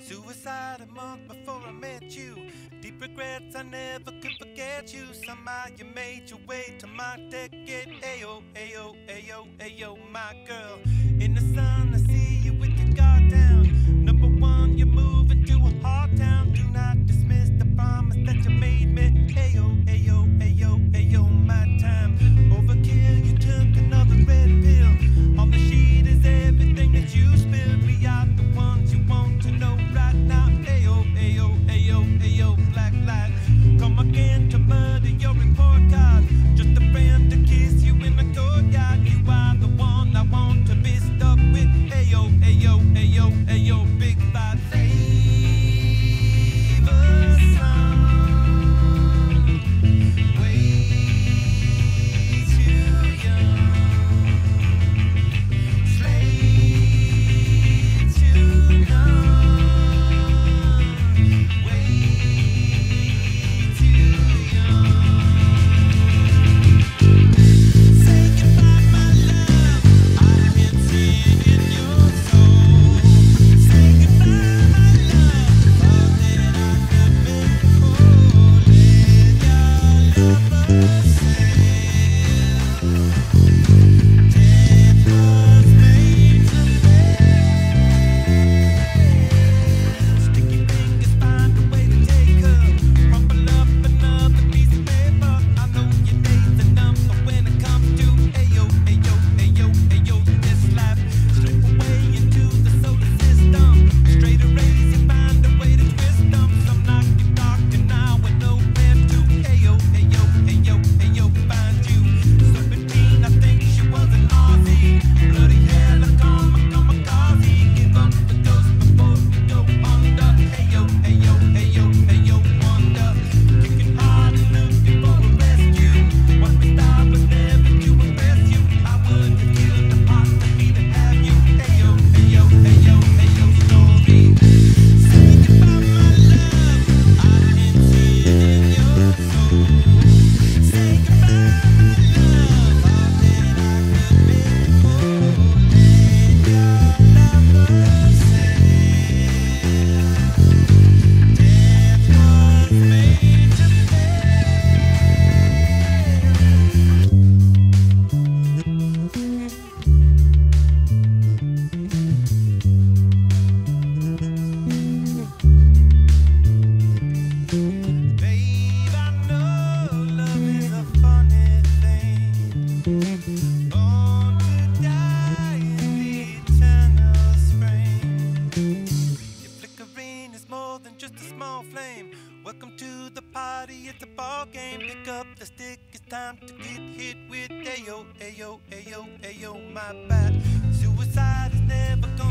Suicide a month before I met you. Deep regrets I never could forget you. Somehow you made your way to my decade. Ayo, ayo, ayo, ayo, my girl. In the sun, I see you with your guard down. Number one, you move. Welcome to the party, it's a ball game. Pick up the stick, it's time to get hit with ayo, ayo, ayo, ayo, my bad. Suicide is never gonna.